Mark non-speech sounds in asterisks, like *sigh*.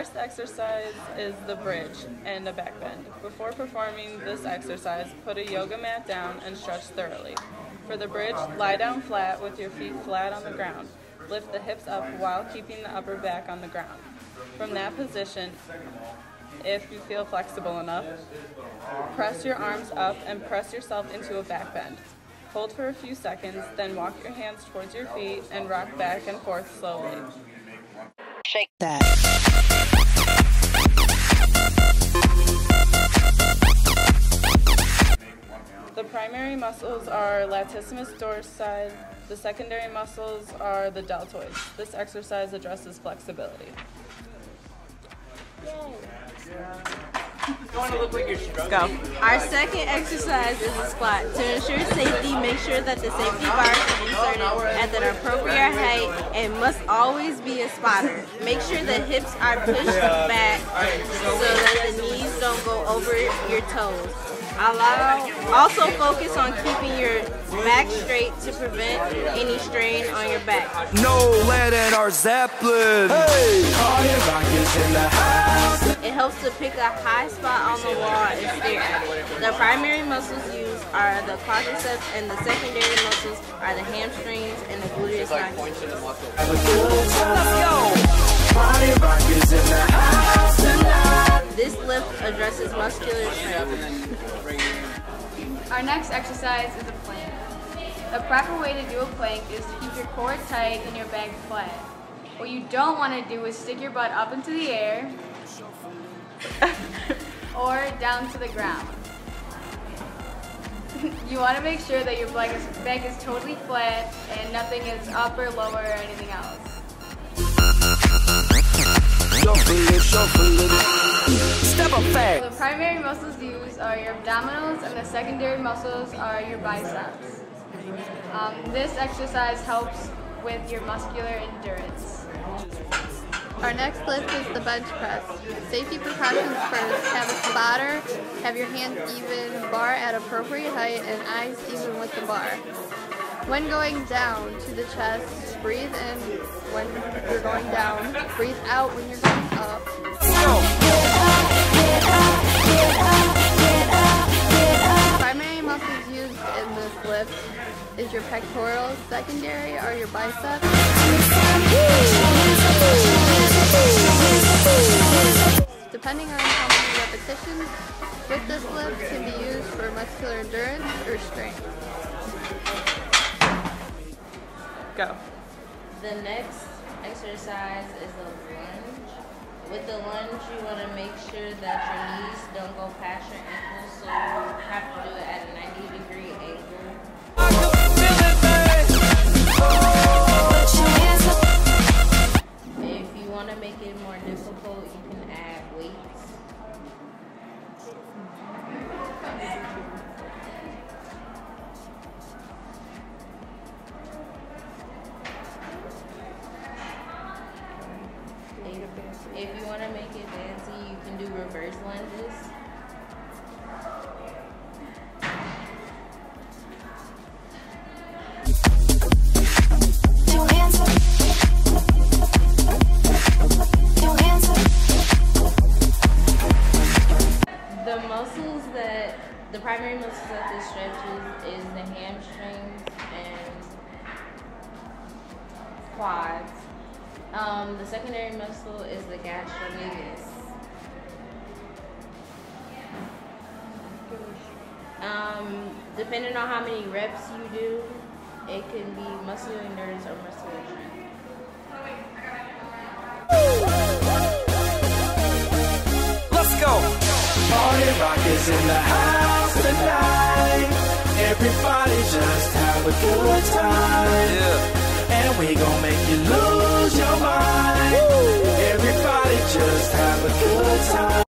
first exercise is the bridge and a back bend. Before performing this exercise, put a yoga mat down and stretch thoroughly. For the bridge, lie down flat with your feet flat on the ground. Lift the hips up while keeping the upper back on the ground. From that position, if you feel flexible enough, press your arms up and press yourself into a back bend. Hold for a few seconds, then walk your hands towards your feet and rock back and forth slowly. Shake that. The primary muscles are latissimus dorsi. The secondary muscles are the deltoids. This exercise addresses flexibility. Go. Our second exercise is a squat. To ensure safety, make sure that the safety bars are inserted at an appropriate height and must always be a spotter. Make sure the hips are pushed back so that the knees don't go over your toes. Allow, also focus on keeping your back straight to prevent any strain on your back. No lead in our Zeppelin. Hey! Helps to pick a high spot on the wall and stare at it. The primary muscles used are the quadriceps and the secondary muscles are the hamstrings and the gluteus maximus. This lift addresses muscular strength. Our next exercise is a plank. The proper way to do a plank is to keep your core tight and your back flat. What you don't want to do is stick your butt up into the air *laughs* or down to the ground. *laughs* you want to make sure that your back is, back is totally flat and nothing is up or lower or anything else. Shuffle it, shuffle it. Step up So the primary muscles used are your abdominals and the secondary muscles are your biceps. Um, this exercise helps with your muscular endurance. Our next lift is the bench press. Safety precautions first. Have a spotter, have your hands even, bar at appropriate height, and eyes even with the bar. When going down to the chest, breathe in when you're going down, breathe out when you're going up. Primary muscles used in this lift is your pectorals, secondary are your biceps. Depending on how many repetitions with this lift can be used for muscular endurance or strength. Go. The next exercise is the lunge. With the lunge, you want to make sure that your knees don't go past your ankles, so you have to do it at a 90 degree angle. If, you want to make it fancy, you can do reverse lunges. The muscles that the primary muscles that this stretches is the hamstrings and quads. Um, the secondary muscle is the gastrocnemius. Um, depending on how many reps you do, it can be muscular endurance or muscular strength. Let's go. Party rock is in the house tonight. Everybody just